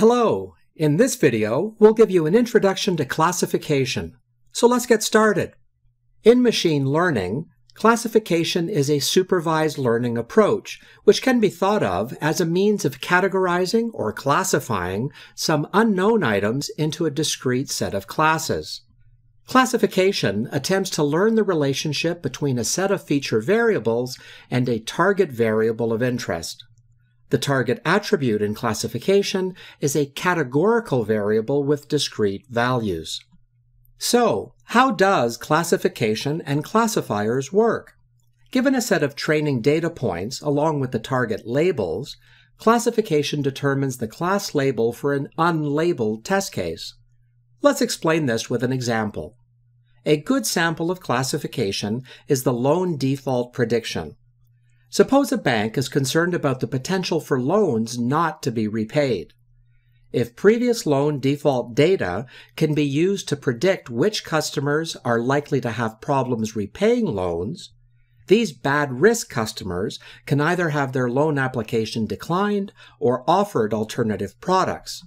Hello! In this video, we'll give you an introduction to classification. So let's get started. In machine learning, classification is a supervised learning approach, which can be thought of as a means of categorizing or classifying some unknown items into a discrete set of classes. Classification attempts to learn the relationship between a set of feature variables and a target variable of interest. The target attribute in classification is a categorical variable with discrete values. So, how does classification and classifiers work? Given a set of training data points along with the target labels, classification determines the class label for an unlabeled test case. Let's explain this with an example. A good sample of classification is the loan default prediction. Suppose a bank is concerned about the potential for loans not to be repaid. If previous loan default data can be used to predict which customers are likely to have problems repaying loans, these bad risk customers can either have their loan application declined or offered alternative products.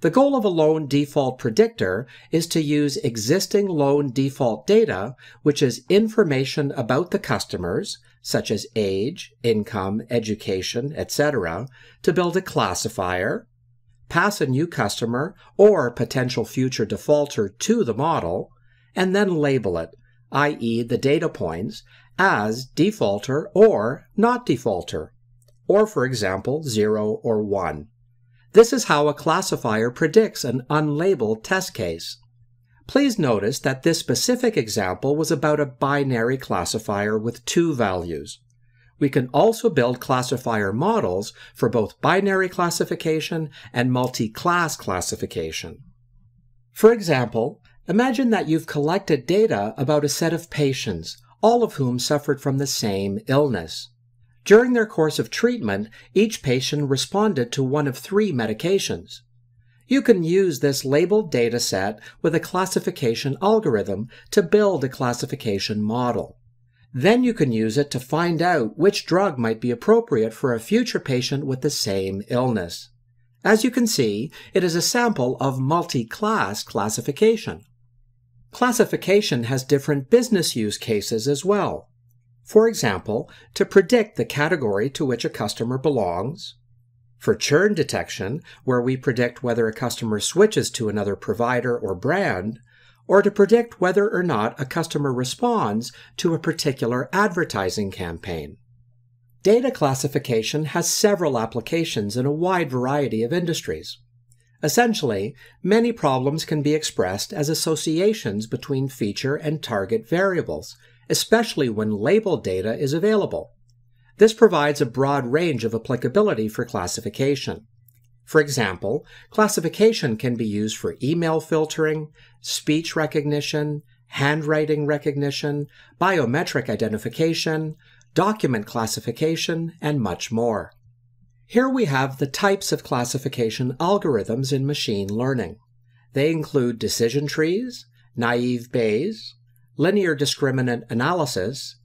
The goal of a loan default predictor is to use existing loan default data, which is information about the customers, such as age, income, education, etc., to build a classifier, pass a new customer or potential future defaulter to the model, and then label it, i.e., the data points, as defaulter or not defaulter, or for example, 0 or 1. This is how a classifier predicts an unlabeled test case. Please notice that this specific example was about a binary classifier with two values. We can also build classifier models for both binary classification and multi-class classification. For example, imagine that you've collected data about a set of patients, all of whom suffered from the same illness. During their course of treatment, each patient responded to one of three medications. You can use this labeled data set with a classification algorithm to build a classification model. Then you can use it to find out which drug might be appropriate for a future patient with the same illness. As you can see, it is a sample of multi-class classification. Classification has different business use cases as well. For example, to predict the category to which a customer belongs. For churn detection, where we predict whether a customer switches to another provider or brand, or to predict whether or not a customer responds to a particular advertising campaign. Data classification has several applications in a wide variety of industries. Essentially, many problems can be expressed as associations between feature and target variables, especially when labeled data is available. This provides a broad range of applicability for classification. For example, classification can be used for email filtering, speech recognition, handwriting recognition, biometric identification, document classification, and much more. Here we have the types of classification algorithms in machine learning. They include decision trees, naive Bayes, linear discriminant analysis,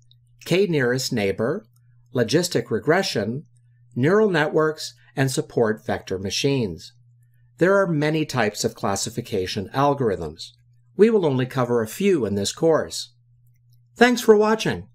k-nearest neighbor, logistic regression, neural networks, and support vector machines. There are many types of classification algorithms. We will only cover a few in this course. Thanks for watching.